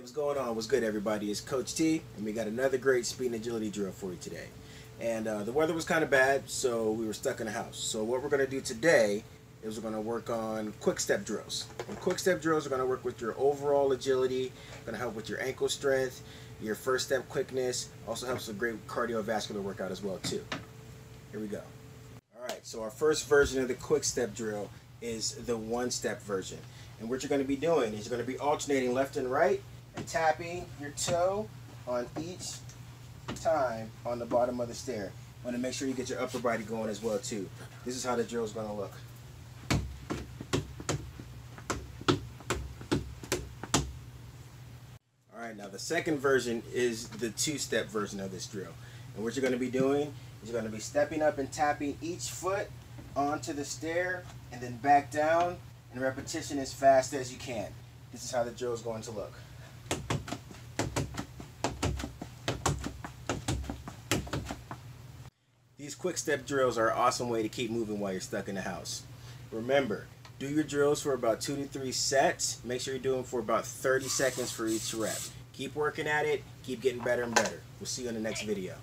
what's going on? What's good, everybody? It's Coach T, and we got another great speed and agility drill for you today. And uh, the weather was kind of bad, so we were stuck in the house. So what we're going to do today is we're going to work on quick step drills. And quick step drills are going to work with your overall agility, going to help with your ankle strength, your first step quickness, also helps with great cardiovascular workout as well too. Here we go. All right, so our first version of the quick step drill is the one step version. And what you're going to be doing is you're going to be alternating left and right tapping your toe on each time on the bottom of the stair. Want to make sure you get your upper body going as well too. This is how the drill is going to look. Alright, now the second version is the two-step version of this drill. And what you're going to be doing is you're going to be stepping up and tapping each foot onto the stair and then back down in repetition as fast as you can. This is how the drill is going to look. These quick step drills are an awesome way to keep moving while you're stuck in the house. Remember, do your drills for about two to three sets. Make sure you're doing for about 30 seconds for each rep. Keep working at it, keep getting better and better. We'll see you in the next video.